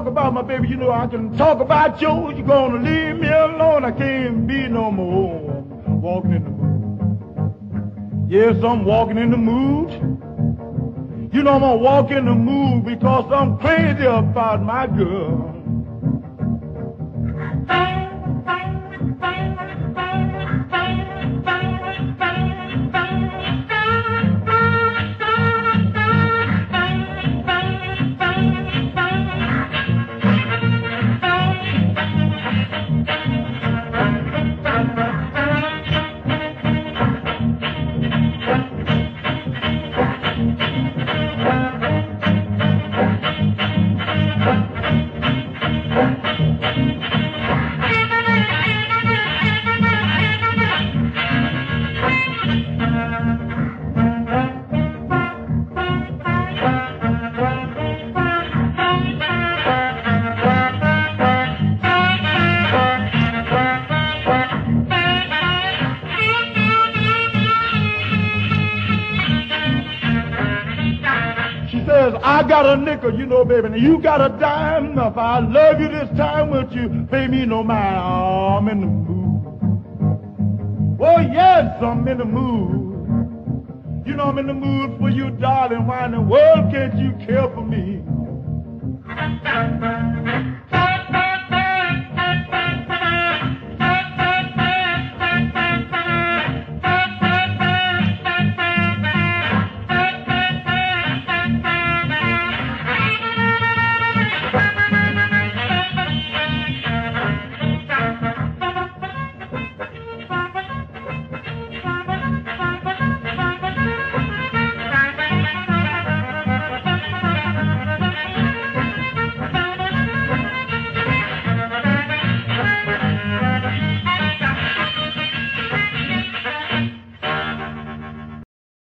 talk about my baby, you know I can talk about you. You're gonna leave me alone. I can't be no more walking in the mood. Yes, I'm walking in the mood. You know I'm gonna walk in the mood because I'm crazy about my girl. Says, I got a nickel, you know, baby, and you got a dime. If I love you this time, won't you pay me no mind? I'm in the mood. Oh, yes, I'm in the mood. You know I'm in the mood for you, darling. Why in the world can't you care for me?